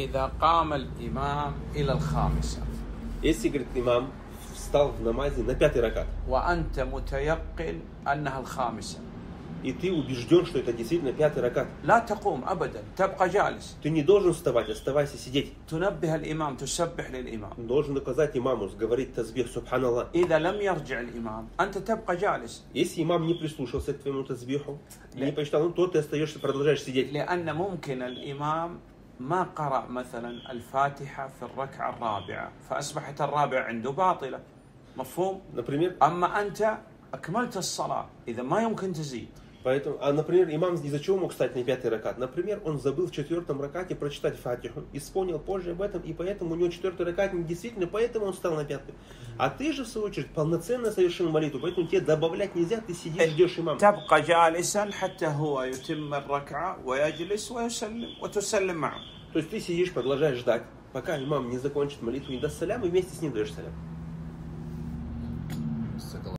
إذا قام الإمام إلى الخامسة Если, говорит, имам встал в намазе на пятый ракат, وأنت متيقن أنها الخامسة и ты убежден, что это действительно пятый ракат, لا تقوم أبدا تبقى جالس ты не должен вставать, оставайся сидеть. تنبه الإمام تسبح للإمام Должен доказать имаму, говорить тазбих, субханаллах. إذا لم يرجع الإمام أنت تبقى جالس Если имам не прислушался к твоему тазбиху, не почитал, ну, то ты остаешься, продолжаешь сидеть. لأن ممكن الإمام ما قرأ مثلا الفاتحة في الركعة الرابعة فأصبحت الرابعة عنده باطلة. مفهوم؟ أما أنت أكملت الصلاة إذا ما يمكن تزيد. Поэтому, а, например, имам из-за чего мог стать на пятый ракат? Например, он забыл в четвертом ракате прочитать фатиху и вспомнил позже об этом, и поэтому у него четвертый ракат не действительно, поэтому он стал на пятый. А ты же, в свою очередь, полноценно совершил молитву, поэтому тебе добавлять нельзя, ты сидишь, ждешь имама. تبقى جالسا حتى هو يتم الركعة ويجلس ويسلم وتسلم معه То есть ты сидишь, продолжаешь ждать, пока имам не закончит молитву, не даст салям, и вместе с ним даешь салям.